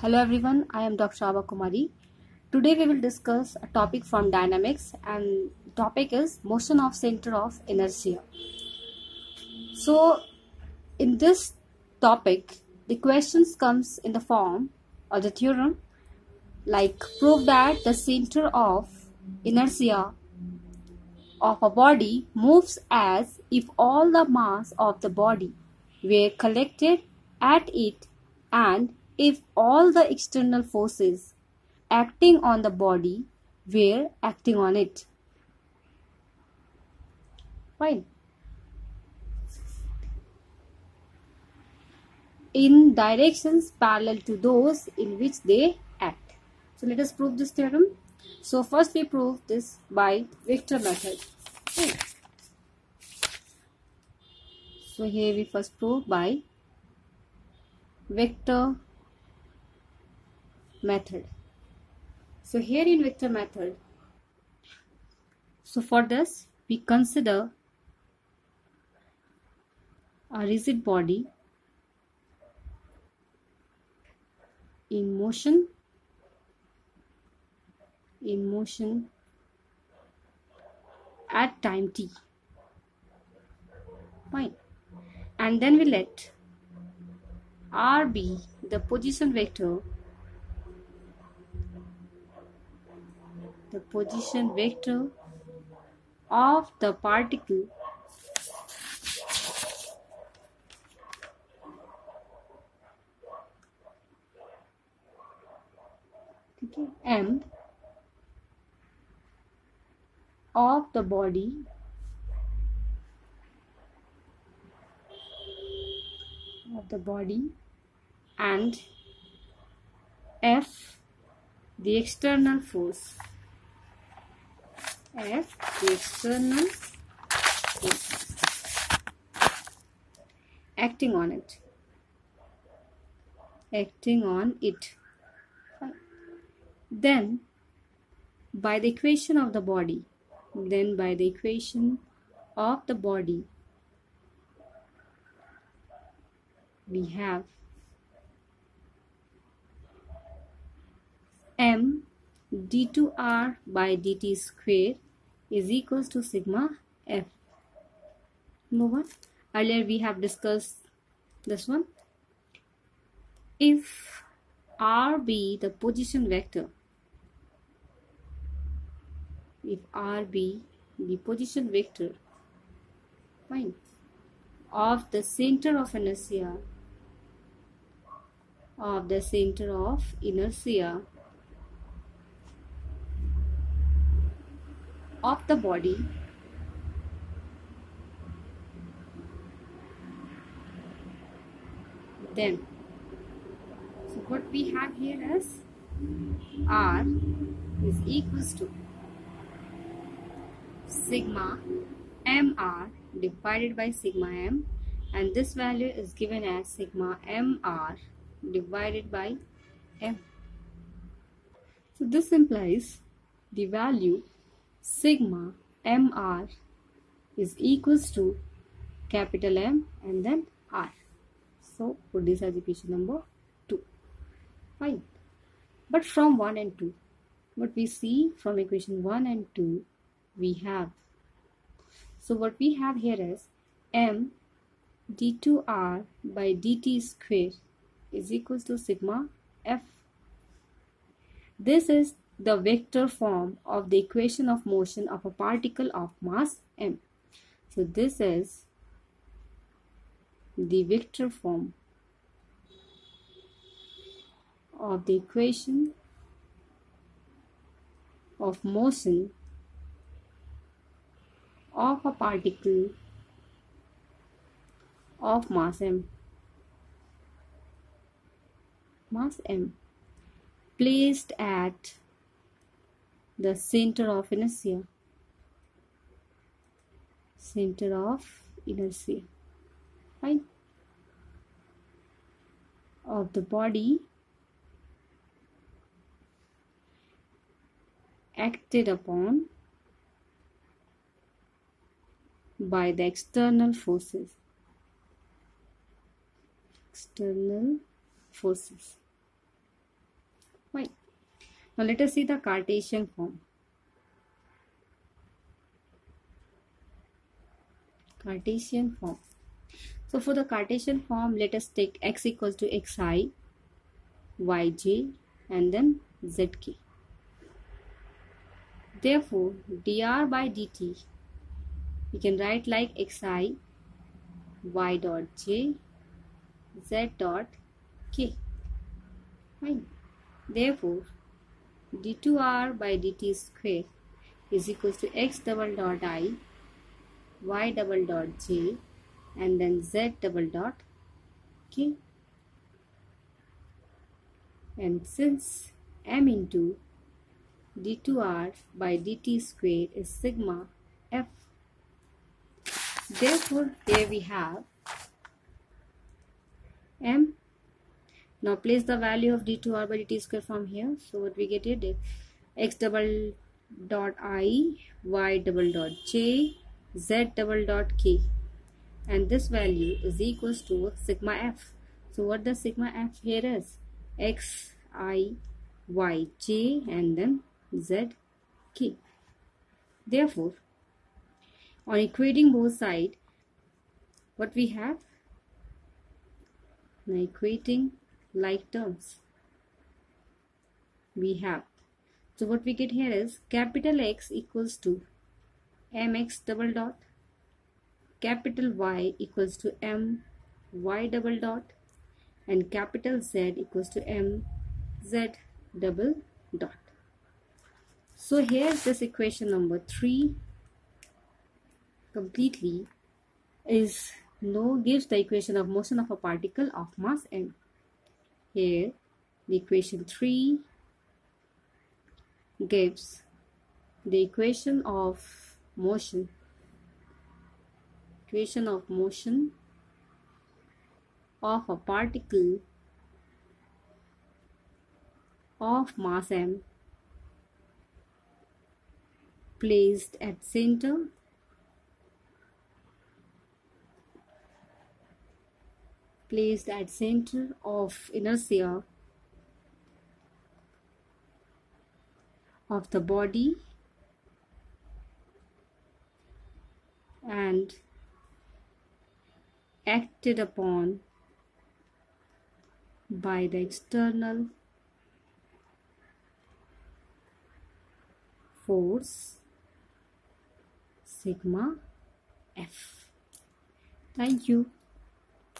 Hello everyone, I am Dr. Abha Kumari. Today we will discuss a topic from dynamics and topic is motion of center of inertia. So in this topic the questions comes in the form or the theorem like prove that the center of inertia of a body moves as if all the mass of the body were collected at it and if all the external forces acting on the body were acting on it. Fine. In directions parallel to those in which they act. So let us prove this theorem. So first we prove this by vector method. So here we first prove by vector method. So here in vector method, so for this we consider a rigid body in motion in motion at time t fine and then we let r be the position vector the position vector of the particle m of the body of the body and f the external force F the external. Acting on it. Acting on it. Then by the equation of the body. Then by the equation of the body we have m d2r by dt square is equals to sigma f. Move on. Earlier we have discussed this one. If r be the position vector, if r be the position vector, fine, of the center of inertia, of the center of inertia of the body. Then so what we have here is r is equals to sigma mr divided by sigma m and this value is given as sigma mr divided by m. So this implies the value sigma mr is equals to capital M and then R. So put this as equation number 2. Fine. But from 1 and 2, what we see from equation 1 and 2, we have. So what we have here is M d2R by dt square is equals to sigma F. This is the vector form of the equation of motion of a particle of mass m. So this is the vector form of the equation of motion of a particle of mass m mass m placed at the center of inertia center of inertia fine. Of the body. Acted upon by the external forces. External forces. Fine. Now let us see the Cartesian form. Cartesian form. So for the Cartesian form, let us take x equals to xi, yj and then zk. Therefore, dr by dt we can write like xi y dot j z dot k. Fine. Therefore, d2r by dt square is equals to x double dot i y double dot j and then z double dot k and since m into d2r by dt square is sigma f therefore here we have m now place the value of d2r by dt square from here. So what we get is x double dot i y double dot j z double dot k. And this value is equals to sigma f. So what the sigma f here is? X i y j and then z k. Therefore on equating both sides what we have? Now equating like terms we have so what we get here is capital X equals to mx double dot capital Y equals to m y double dot and capital Z equals to m z double dot. So here's this equation number 3 completely is no gives the equation of motion of a particle of mass m. Here. The equation 3 gives the equation of motion. Equation of motion of a particle of mass m placed at center placed at center of inertia of the body and acted upon by the external force sigma f. Thank you.